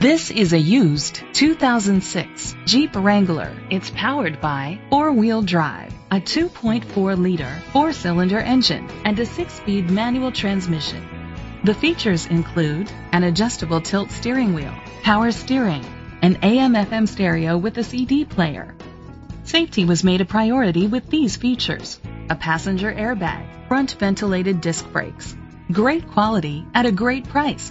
This is a used 2006 Jeep Wrangler. It's powered by four-wheel drive, a 2.4-liter four-cylinder engine, and a six-speed manual transmission. The features include an adjustable tilt steering wheel, power steering, an AM/FM stereo with a CD player. Safety was made a priority with these features: a passenger airbag, front ventilated disc brakes. Great quality at a great price.